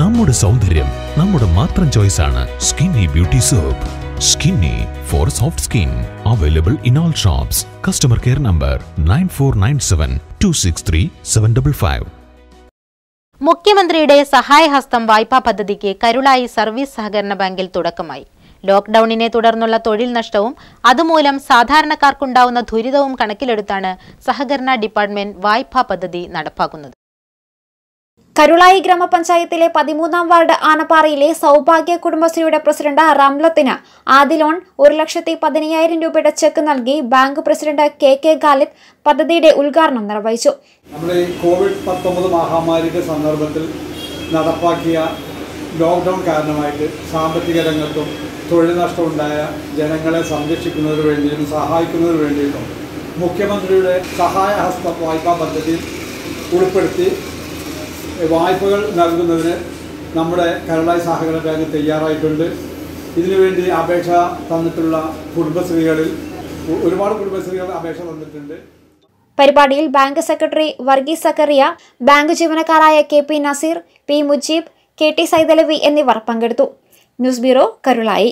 നമ്മുടെ സൗന്ദര്യം നമ്മുടെ മാത്രം ചോയ്സ് ആണ് skinny beauty soap skinny for soft skin available in all shops customer care number nine four nine seven two six three seven double five മുഖ്യമന്ത്രിയുടെ സഹായഹസ്തം വായ്പാ പദ്ധതിക്ക് കരുളായി സർവീസ് സഹകരണ ബാങ്കിൽ തുടക്കമായി. ലോക്ക്ഡൌണിനെ തുടർന്നുള്ള തൊഴിൽ നഷ്ടവും അതുമൂലം സാധാരണക്കാർക്കുണ്ടാവുന്ന ദുരിതവും കണക്കിലെടുത്താണ് സഹകരണ ഡിപ്പാർട്ട്മെന്റ് വായ്പാ പദ്ധതി നടപ്പാക്കുന്നത്. കരുളായി ഗ്രാമപഞ്ചായത്തിലെ പതിമൂന്നാം വാർഡ് ആനപ്പാറയിലെ സൗഭാഗ്യ കുടുംബശ്രീയുടെ പ്രസിഡന്റ് റംലത്തിന് ലോൺ ഒരു ലക്ഷത്തി പതിനയ്യായിരം രൂപയുടെ ചെക്ക് നൽകി bank president K K Khalid പദ്ധതിയുടെ ഉദ്ഘാടനം നിർവഹിച്ചു. നമ്മുടെ കോവിഡ് പത്തൊമ്പത് മഹാമാരിയുടെ സന്ദർഭത്തിൽ നടപ്പാക്കിയ ലോക്ക്ഡൗൺ കാരണമായിട്ട് സാമ്പത്തിക രംഗത്തും തൊഴിൽ നഷ്ടമുണ്ടായ ജനങ്ങളെ സംരക്ഷിക്കുന്നതിന് വേണ്ടിയും സഹായിക്കുന്നതിന് വേണ്ടിയിട്ടും മുഖ്യമന്ത്രിയുടെ സഹായഹസ്ത വായ്പാ പദ്ധതിയിൽ ഉൾപ്പെടുത്തി വായ്പകൾ നൽകുന്നതിന് നമ്മുടെ കരളായി സഹകരണ ബാങ്ക് തയ്യാറായിട്ടുണ്ട്. ഇതിനുവേണ്ടി അപേക്ഷ തന്നിട്ടുള്ള കുടുംബശ്രീകളിൽ ഒരുപാട് കുടുംബശ്രീകൾ അപേക്ഷ തന്നിട്ടുണ്ട്. പരിപാടിയിൽ bank secretary Varghese Zachariah bank ജീവനക്കാരായ K P Naseer P Mujeeb K T Saithalavi എന്നിവർ പങ്കെടുത്തു. News bureau Karulai.